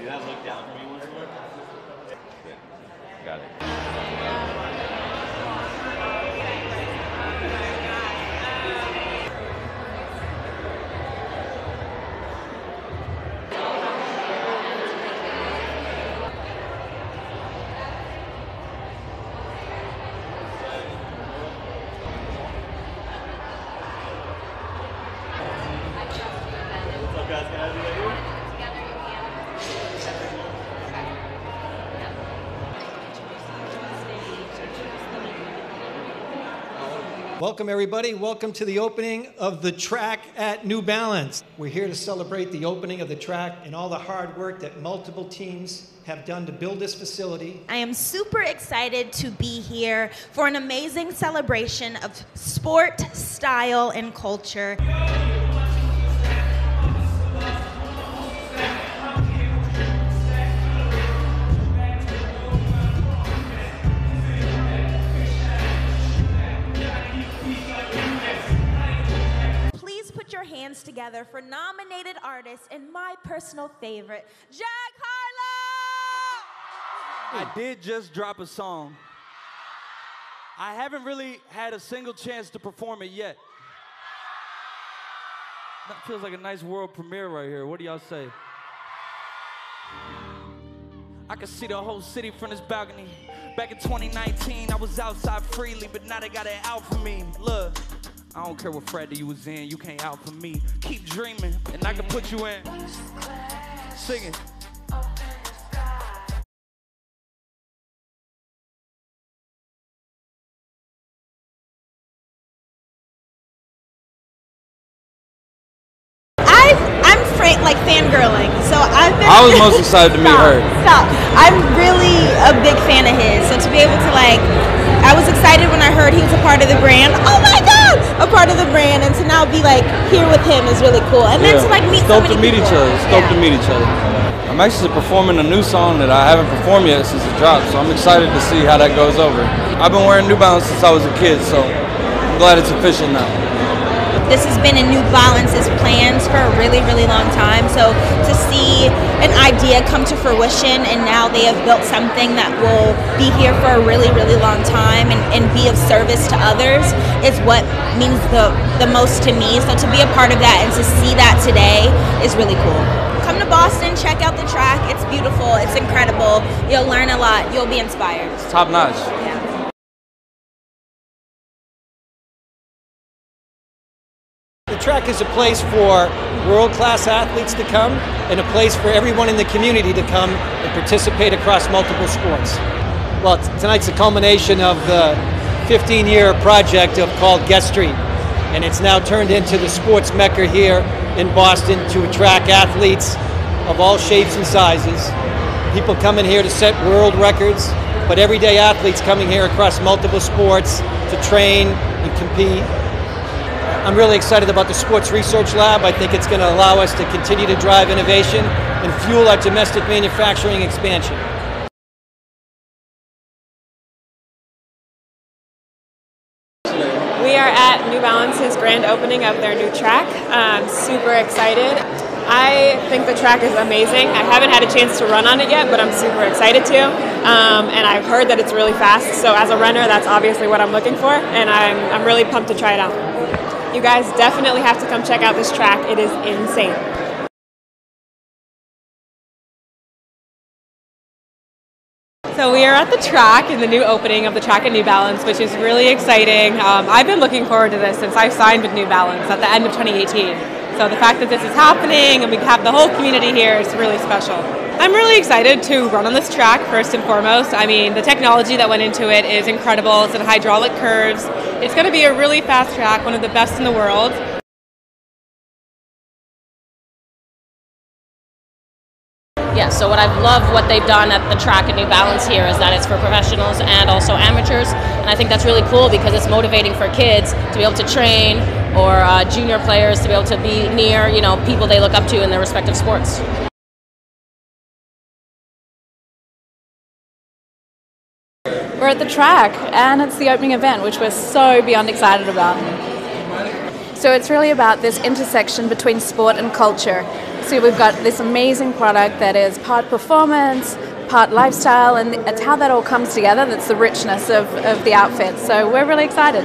You guys look down for me once more? Got it. Welcome, everybody. Welcome to the opening of the track at New Balance. We're here to celebrate the opening of the track and all the hard work that multiple teams have done to build this facility. I am super excited to be here for an amazing celebration of sport, style, and culture. Together for nominated artists and my personal favorite, Jack Harlow! I did just drop a song. I haven't really had a single chance to perform it yet. That feels like a nice world premiere right here. What do y'all say? I can see the whole city from this balcony. Back in 2019, I was outside freely, but now they got it out for me. Look, I don't care what frat you was in, you can't out for me. Keep dreaming, and I can put you in. Singing. I I'm fra- like fangirling, so I've been. I was most excited to meet Stop, her. Stop! I'm really a big fan of his, so to be able to like, I was excited when I heard he was a part of the brand. Oh my God, a part of the brand, and to now be like here with him is really cool. And then to like meet so Stoked many to meet each other. Stoked Yeah. to meet each other. I'm actually performing a new song that I haven't performed yet since it dropped, so I'm excited to see how that goes over. I've been wearing New Balance since I was a kid, so I'm glad it's official now. This has been in New Balance's plans for a really, really long time. So to see an idea come to fruition and now they have built something that will be here for a really, really long time and, and be of service to others is what means the, the most to me. So to be a part of that and to see that today is really cool. Come to Boston, check out the track. It's beautiful, it's incredible. You'll learn a lot, you'll be inspired. Top notch. Track is a place for world class athletes to come and a place for everyone in the community to come and participate across multiple sports. Well, tonight's a culmination of the 15 year project of called Guest Street, and it's now turned into the sports mecca here in Boston to attract athletes of all shapes and sizes. People coming here to set world records, but everyday athletes coming here across multiple sports to train and compete. I'm really excited about the Sports Research Lab. I think it's going to allow us to continue to drive innovation and fuel our domestic manufacturing expansion. We are at New Balance's grand opening of their new track. I'm super excited. I think the track is amazing. I haven't had a chance to run on it yet, but I'm super excited to. Um, and I've heard that it's really fast. So as a runner, that's obviously what I'm looking for, and I'm, I'm really pumped to try it out. You guys definitely have to come check out this track. It is insane. So we are at the track in the new opening of the track at New Balance, which is really exciting. Um, I've been looking forward to this since I signed with New Balance at the end of 2018. So the fact that this is happening and we have the whole community here is really special. I'm really excited to run on this track first and foremost. I mean, the technology that went into it is incredible. It's in hydraulic curves. It's going to be a really fast track, one of the best in the world. Yeah, so what I've loved what they've done at the track at New Balance here is that it's for professionals and also amateurs, and I think that's really cool because it's motivating for kids to be able to train or uh, junior players to be able to be near, you know, people they look up to in their respective sports. We're at the track and it's the opening event, which we're so beyond excited about. So it's really about this intersection between sport and culture. So we've got this amazing product that is part performance, part lifestyle, and it's how that all comes together that's the richness of, of the outfit. So we're really excited.